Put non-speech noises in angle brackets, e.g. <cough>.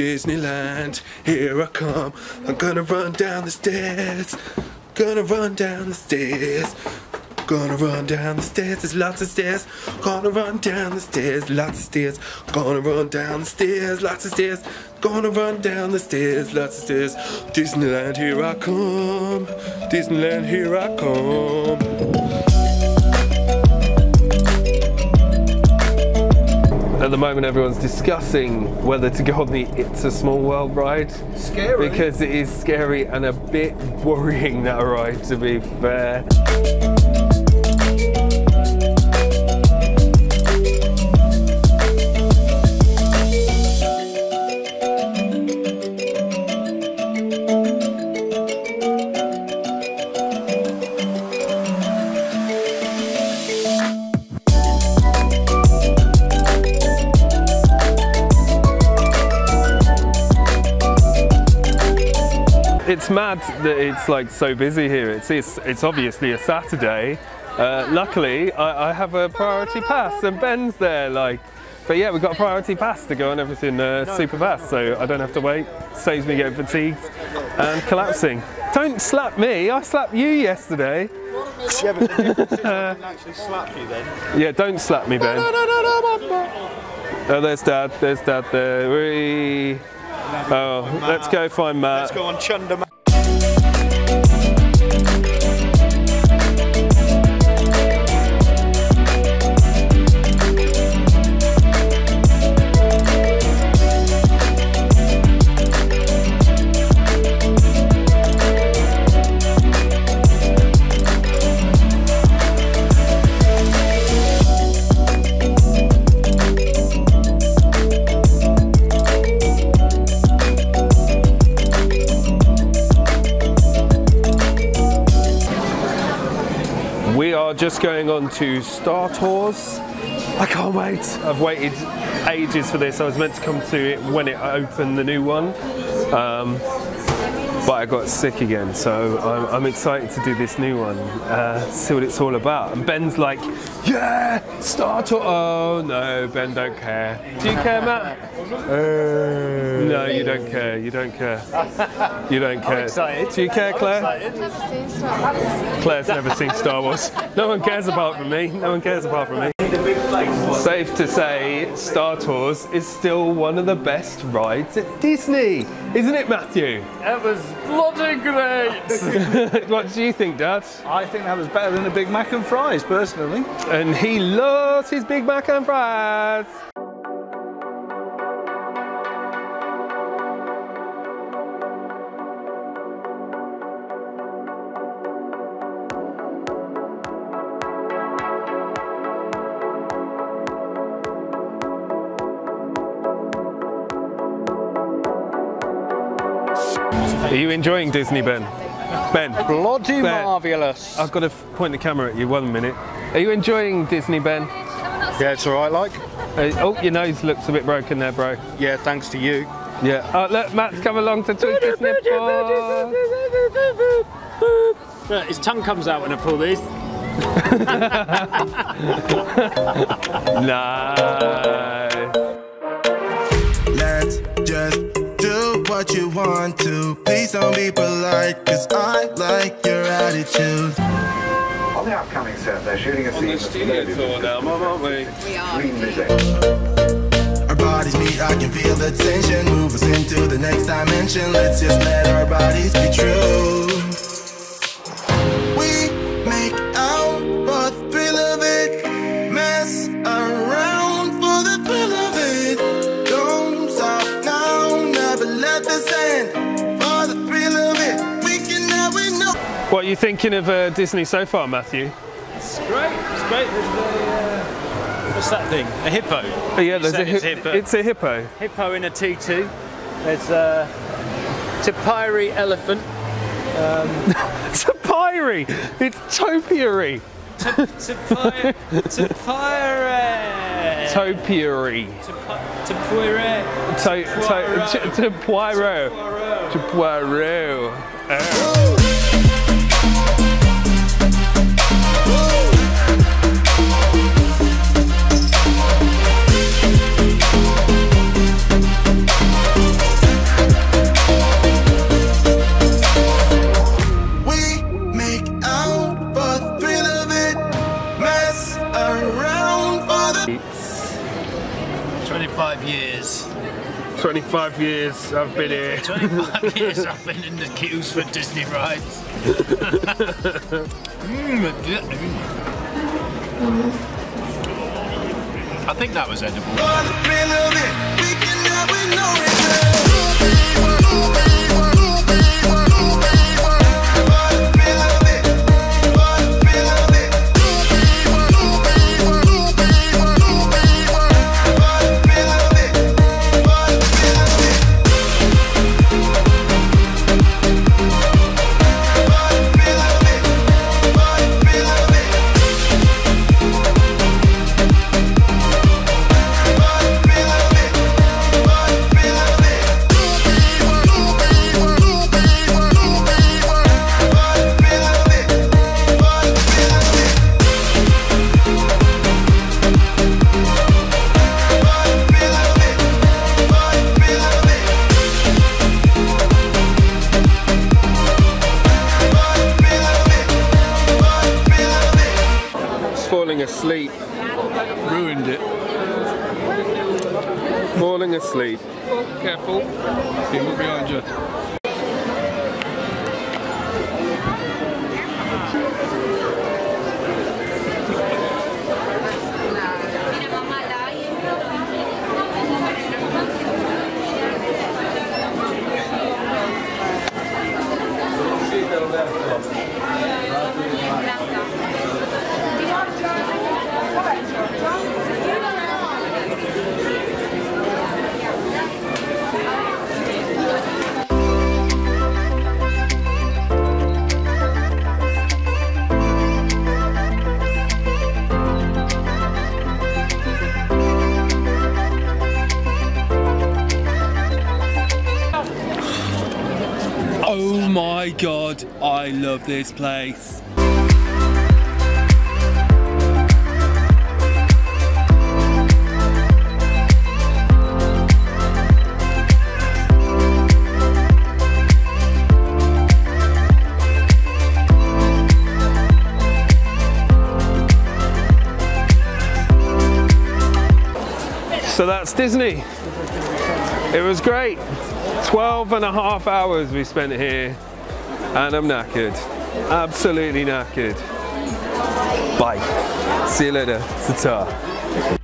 Disneyland, here I come. I'm gonna run down the stairs. Gonna run down the stairs. Gonna run down the stairs, there's lots of stairs. Gonna run down the stairs, lots of stairs. Gonna run down the stairs, lots of stairs. Gonna run down the stairs, lots of stairs. Disneyland, here I come. Disneyland, here I come. At the moment, everyone's discussing whether to go on the It's a Small World ride. Scary. Because it is scary and a bit worrying, that ride, to be fair. It's mad that it's like so busy here. It's it's, it's obviously a Saturday. Uh, luckily, I, I have a priority pass, and Ben's there. Like, but yeah, we've got a priority pass to go on everything uh, super fast, so I don't have to wait. Saves me getting fatigued and collapsing. Don't slap me. I slapped you yesterday. Yeah, but the difference is I didn't actually slap you then. Yeah, don't slap me, Ben. Oh, there's Dad. There's Dad there. Whee. Oh, let's go find Matt. Let's go on. Just going on to Star Tours. I can't wait. I've waited ages for this. I was meant to come to it when it opened, the new one. Um, but I got sick again, so I'm, I'm excited to do this new one, uh, see what it's all about. And Ben's like, yeah, Star Tours. Oh no, Ben don't care. Do you care, Matt? no, you don't care. You don't care. You don't care. excited. Do you care, Claire? Never seen Star Wars. Claire's never seen Star Wars. No one cares apart from me. No one cares apart from me. Safe to say, Star Tours is still one of the best rides at Disney, isn't it, Matthew? That was bloody great. <laughs> what do you think, Dad? I think that was better than a Big Mac and fries, personally. And he loves his Big Mac and fries. Are you enjoying Disney, Ben? Ben, Bloody Ben. marvellous. I've got to point the camera at you one minute. Are you enjoying Disney, Ben? Yeah, it's all right, like. Uh, oh, your nose looks a bit broken there, bro. Yeah, thanks to you. Yeah. Oh, look, Matt's come along to tweak his nipple. Look, his tongue comes out when I pull these. <laughs> Nice. What you want to. Please don't be polite, cause I like your attitude. On the upcoming set, they're shooting a On scene the of studio tour now, Mum, aren't we? Green music. Our bodies meet, I can feel the tension. Move us into the next dimension. Let's just let our bodies be true. You thinking of uh, Disney so far, Matthew? It's great. It's great. There's a, uh, what's that thing? A hippo. Oh, yeah, there's a said it's hippo. It's a hippo. hippo in a tutu. There's a tapiri elephant. <laughs> Tapiri. It's topiary. Tapiri. Tapiri. Topiary. Tapiri. To, to, to, to 25 years. 25 years I've been here. <laughs> 25 years I've been in the queues for Disney rides. <laughs> Mm, I think that was edible. Falling asleep. Careful. Look behind you. My god, I love this place. So that's Disney. It was great. 12 and a half hours we spent here and I'm knackered. Absolutely knackered. Bye. See you later. Ta-ta.